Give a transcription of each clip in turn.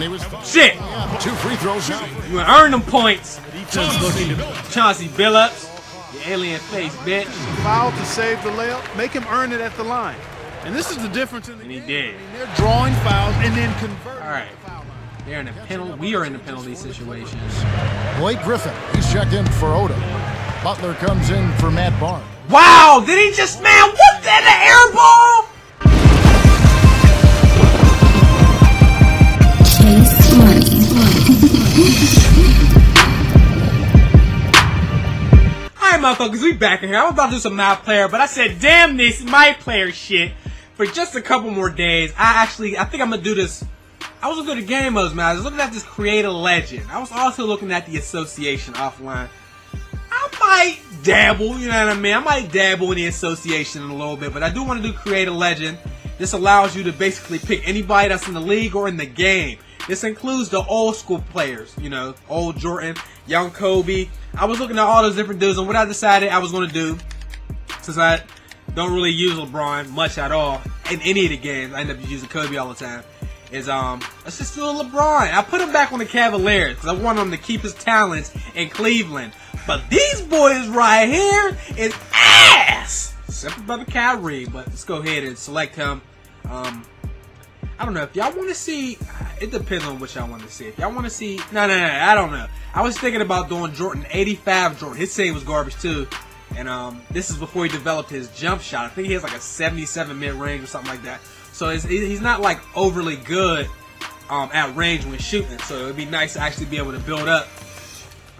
And he was Shit! two free throws now. You gonna earn them points. Chauncey Billups. the alien face, bitch. Foul to save the layup. Make him earn it at the line. And this is the difference in the And he game. did. I mean, they're drawing fouls and then converting. All right. They're in a penalty. We are in a penalty situation. Blake Griffin, he's checked in for Odom. Butler comes in for Matt Barnes. Wow! Did he just man? What the, the air ball? Hi, motherfuckers. We back in here. I'm about to do some my player, but I said, damn this my player shit for just a couple more days. I actually, I think I'm gonna do this. I was looking at the game modes, man. I was looking at this create a legend. I was also looking at the association offline. I might dabble, you know what I mean? I might dabble in the association in a little bit, but I do want to do create a legend. This allows you to basically pick anybody that's in the league or in the game. This includes the old school players, you know, old Jordan, young Kobe. I was looking at all those different dudes, and what I decided I was going to do, since I don't really use LeBron much at all in any of the games, I end up using Kobe all the time. Is um, let's just do LeBron. I put him back on the Cavaliers because I want him to keep his talents in Cleveland. But these boys right here is ass. Except for brother Kyrie, but let's go ahead and select him. Um, I don't know if y'all want to see. It depends on what y'all want to see. If y'all want to see, no, no, no, I don't know. I was thinking about doing Jordan 85 Jordan. His save was garbage too, and um, this is before he developed his jump shot. I think he has like a 77 mid range or something like that. So he's not like overly good um, at range when shooting. So it'd be nice to actually be able to build up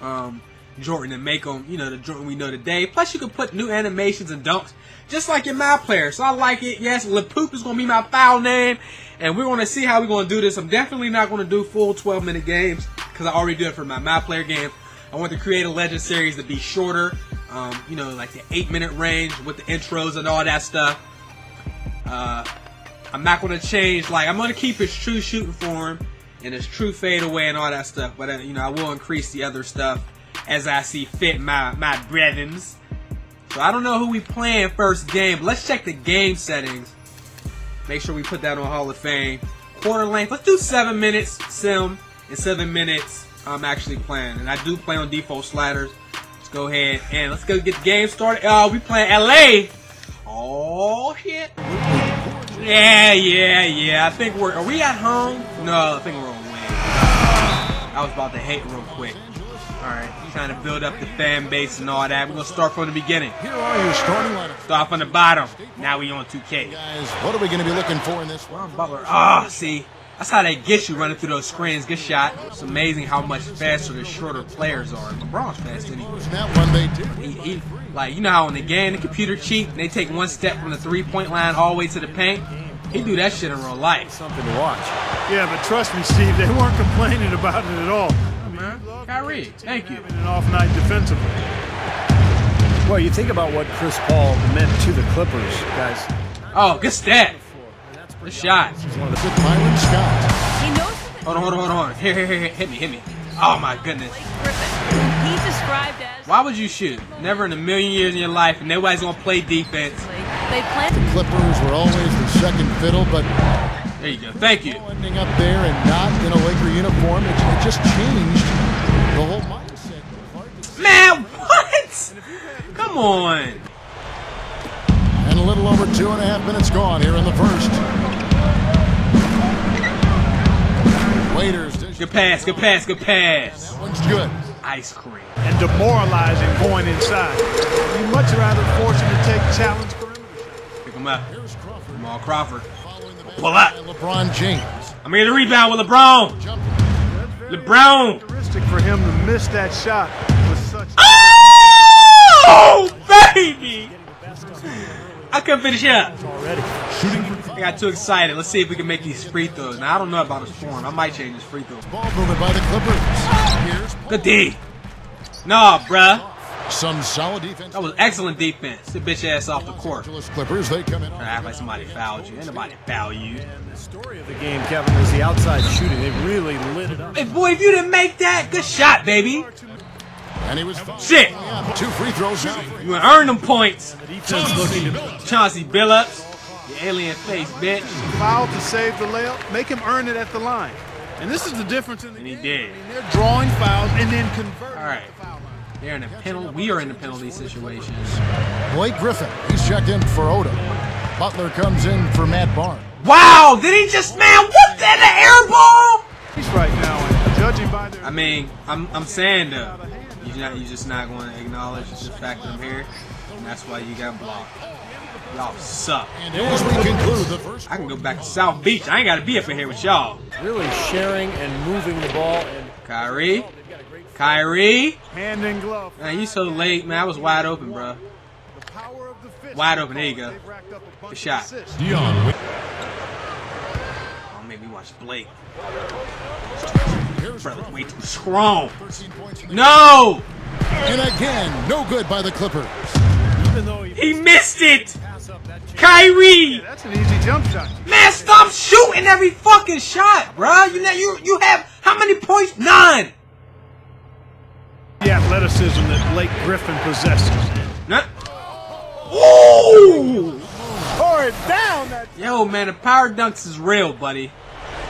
um, Jordan and make him, you know, the Jordan we know today. Plus, you can put new animations and dunks, just like in my player. So I like it. Yes, Lepoop is going to be my foul name, and we're going to see how we're going to do this. I'm definitely not going to do full 12 minute games because I already do it for my my player game. I want the Create a Legend series to be shorter, um, you know, like the eight minute range with the intros and all that stuff. Uh, I'm not going to change. Like I'm going to keep his true shooting form and his true fadeaway and all that stuff. But uh, you know, I will increase the other stuff as I see fit, my my brethrens. So I don't know who we playing first game. Let's check the game settings. Make sure we put that on Hall of Fame. Quarter length. Let's do seven minutes sim and seven minutes. I'm actually playing, and I do play on default sliders. Let's go ahead and let's go get the game started. Oh, we playing LA. Oh shit. Yeah, yeah, yeah. I think we're. Are we at home? No, I think we're wing. I was about to hate real quick. All right, trying to build up the fan base and all that. We're gonna start from the beginning. Here are your starting lineup. Start from the bottom. Now we on 2K. Guys, what are we going to be looking for in this one? Butler. Ah, see, that's how they get you running through those screens. Good shot. It's amazing how much faster the shorter players are. LeBron's fast anyway. In that one, they did. He, he, like you know how in the game the computer cheat, and they take one step from the three point line all the way to the paint. He do that shit in real life. Something to watch. Yeah, but trust me, Steve, they weren't complaining about it at all. Man, Kyrie, thank you. An off night defensively. Well, you think about what Chris Paul meant to the Clippers, guys. Oh, good stat. Good shot. With Myron He knows Hold on, hold on, hold on. Here, here, here, here. hit me, hit me. Oh my goodness. Blake Griffin. He's described as Why would you shoot? Never in a million years in your life, and nobody's gonna play defense. they plan Clippers were always the second fiddle, but There you go. Thank you. ending up there and not in a Laker uniform, it, it just changed the whole mindset. Man, what? Come on. And a little over two and a half minutes gone here in the first. Waiters, dish- Good pass, good pass, good pass. that one's good. Ice cream. And demoralizing going inside. You'd much rather force him to take challenge perimeter shots. Pick him up. Here's Crawford. Jamal Crawford. Pull up. LeBron James. I'm here to rebound with LeBron. Jumper. LeBron. Characteristic for him to miss that shot with such. Oh, baby. I couldn't finish it up. I got too excited. Let's see if we can make these free throws. Now, I don't know about his form. I might change his free throw. Ball movement by the Clippers. Here's Good D. Nah, bruh. Some solid defense. That was excellent defense. The bitch ass off the court. Angeles Clippers, they come in. Trying to act like somebody fouled you. Ain't nobody foul you. The story of the game, Kevin, is the outside shooting. They really lit it up. Hey, boy, if you didn't make that, good shot, baby. And he was fouled. Shit. Two free throws. You gonna earn them points. Defense looking to Chauncey Billups. You alien face, bitch. Foul to save the layup. Make him earn it at the line. And this is the difference in the And he game. did. I mean, they're drawing fouls and then converting. All right. At the foul line. They're in a penalty. We are in a penalty situation. Blake Griffin, he's checked in for Odom. Butler comes in for Matt Barnes. Wow! Did he just man? What the, the air ball? He's right now, and judging by their I mean, I'm I'm saying though, you not you just not going to acknowledge the fact that I'm here, and that's why you got blocked. Y'all suck. And as we conclude the first I can go back to South Beach. I ain't got to be up in here with y'all. Really sharing and moving the ball. And Kyrie, Kyrie, hand in glove. man, you so late, man. I was wide open, bro. The power of the fist. Wide open. There you go. They've racked up a bunch Good shot. of assists. Dion. Oh, maybe watch Blake. Here's Brother, way too strong. No, And again, no good by the Clippers. even though he he missed it. pass up that chance, Kyrie, That's an easy jump shot. man, stop shooting every fucking shot, bro. You know you you have how many points? None. The athleticism that Blake Griffin possesses. None. Ooh. Pour it down. That Yo, man, the power dunks is real, buddy.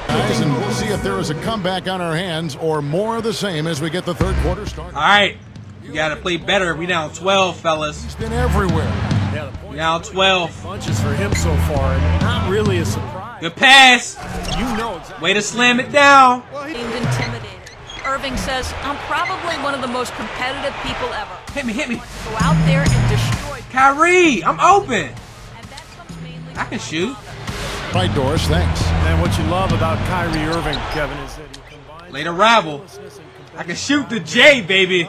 Guys, and we'll see if there is a comeback on our hands or more of the same as we get the third quarter started. All right, You gotta play better. We down 12, fellas. He's been everywhere. yeah, the point 12. bunches for him so far, not really a surprise. Good pass. You know exactly. Way to slam it down. Seemed intimidated. Irving says, I'm probably one of the most competitive people ever. Hit me, hit me. Go out there and destroy. Kyrie, I'm open. And that comes mainly I can shoot. Right, Doris, thanks. And what you love about Kyrie Irving, Kevin, is that he combines Later rival. I can shoot the J, baby.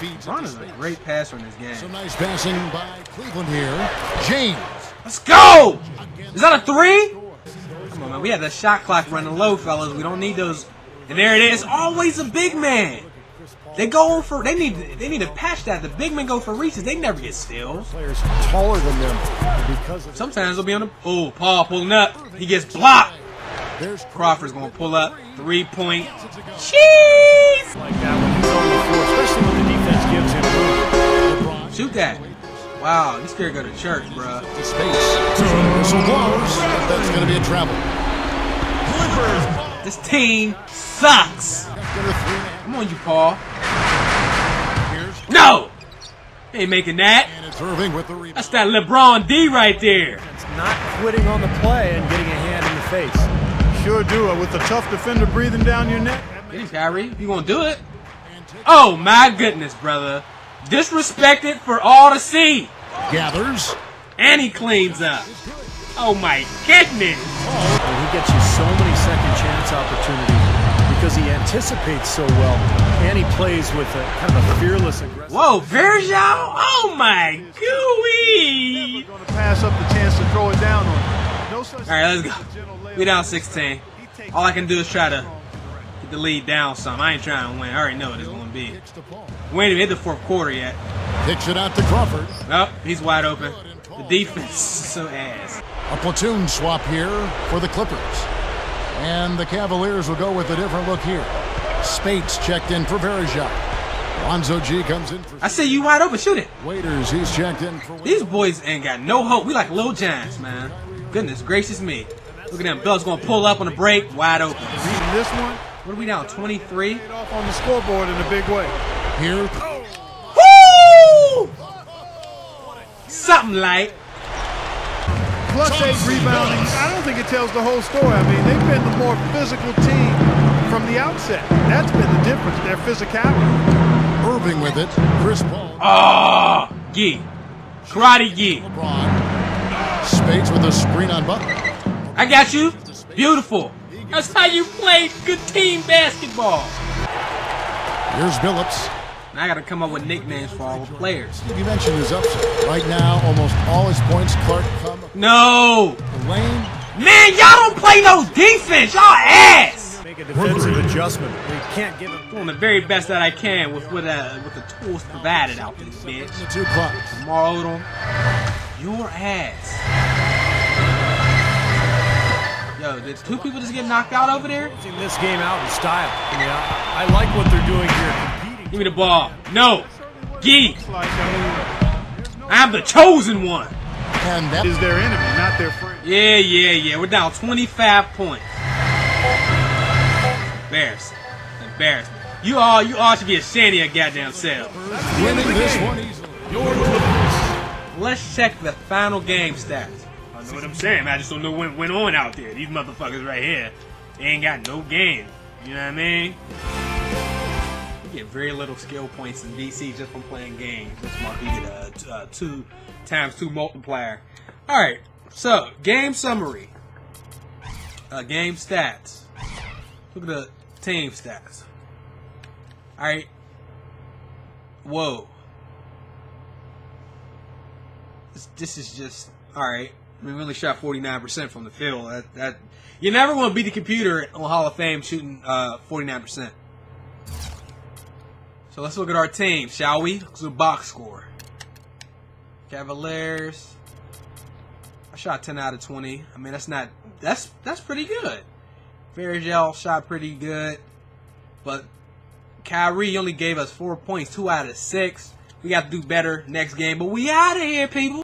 Feeds Ron is a great passer in this game. Some nice passing by Cleveland here. James. Let's go. Is that a three? Come on, man. We had the shot clock running low, fellas. We don't need those. And there it is. Always a big man. They go for. They need. They need to patch that. The big men go for reaches. They never get steals. players taller than them because Sometimes they'll be on the. Oh, Paul pulling up. He gets blocked. There's Crawford's gonna pull up. Three point. Cheese. like that when he's on the floor, especially when the defense gives him room. Shoot that. Wow, you scared to go to church, bruh. to space. Whistle blows. That's going to be a travel. This team sucks. After the three and a half. Come on, you Paul. No. Ain't making that. it's Irving with the rebound. That's that LeBron D right there. It's not quitting on the play and getting a hand in the face. sure do it with a tough defender breathing down your neck. Him, Kyrie. You gonna do it? Oh my goodness, brother. Disrespected for all to see. Gathers. And he cleans up. Oh my goodness. And he gets you so many chance opportunities because he anticipates so well and he plays with a kind of a fearless aggressive. Whoa, Virgil? Oh my gooey. Going to pass up the chance to throw it down on him. No such All right, let's go. We down 16. All I can do is try to get the lead down some. I ain't trying to win. I already know what it's going to be. Kicks to We ain't even hit the fourth quarter yet. Kicks it out to Crawford. Nope, he's wide open. The defense is so ass. A platoon swap here for the Clippers. And the Cavaliers will go with a different look here. Speights checked in for Varejao. Lonzo Gee comes in for I see you wide open, shoot it. Waiters. He's checked in for These boys ain't got no hope. We like little giants, man. Goodness gracious me. Look at them. Bell's gonna pull up on the break, wide open. Reading this one, What are we down? 23? off on the scoreboard in a big way. here. Woo! Something like. Plus eight rebounding. I don't think it tells the whole story. I mean, they've been the more physical team from the outset. That's been the difference, their physicality. Irving with it. Chris Paul. Ah, Gee. Karate Gee. LeBron. Speights with a screen on Butler. I got you. Beautiful. That's how you play good team basketball. Here's Billups. Now I gotta come up with nicknames for all the players. You mentioned his upset. Right now, almost all his points, Clark, come No! the lane. Man, y'all don't play no defense. Y'all ass. Make a defensive adjustment. You can't give him. Doing the very best that I can with with, uh, with the tools provided out there, bitch. The two clocks. Lamar Odom, your ass. Yo, did two people just get knocked out over there? This game out in style. I mean, I, I like what they're doing here, competing. Give me the ball. No. Gee, It's like, I mean, there's no I'm the chosen one. And that is their enemy, not their friend. Yeah, yeah, yeah. We're down 25 points. embarrassment. You all, you all should be ashamed of your goddamn self. Winning this one easily. Your Let's check the final game stats. I know what I'm saying. man. I just don't know what went on out there. These motherfuckers right here, they ain't got no game. You know what I mean? Get very little skill points in DC just from playing games. That's why you get a uh, two times two multiplier. All right. So game summary. Uh, game stats. Look at the team stats. All right. Whoa. This, this is just all right. We only shot 49% from the field. That, that you never want to beat the computer on Hall of Fame shooting uh, 49%. So let's look at our team, shall we? Let's do box score. Cavaliers. I shot 10 out of 20. I mean, that's not that's that's pretty good. Vergel shot pretty good, but Kyrie only gave us four points, two out of six. We got to do better next game, but we out of here, people.